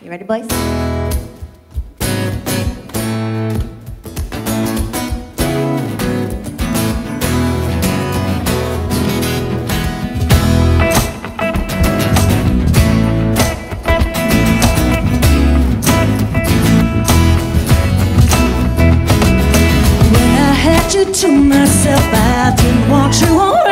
You ready, boys? to myself, I didn't want you on.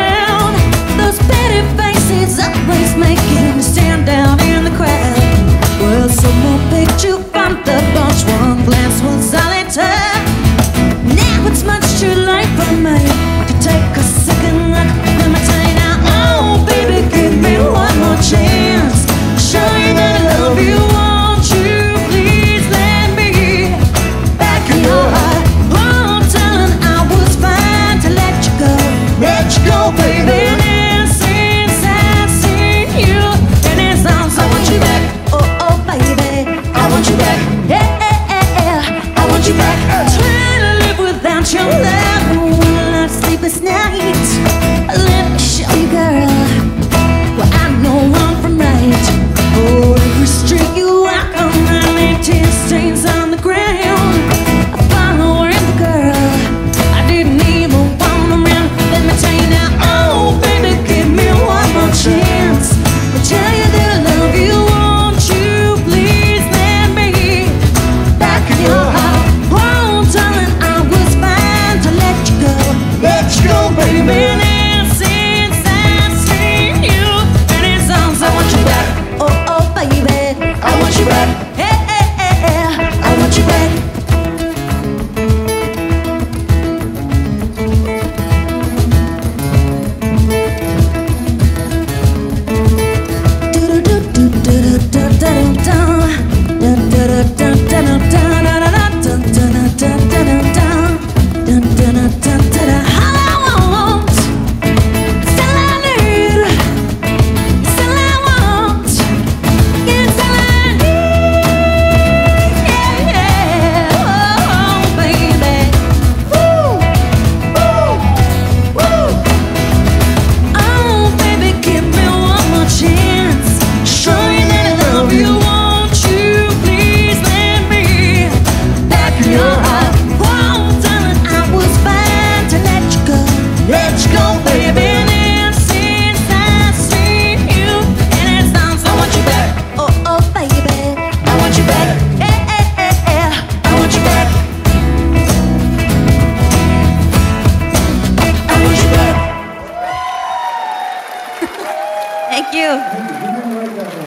Thank you.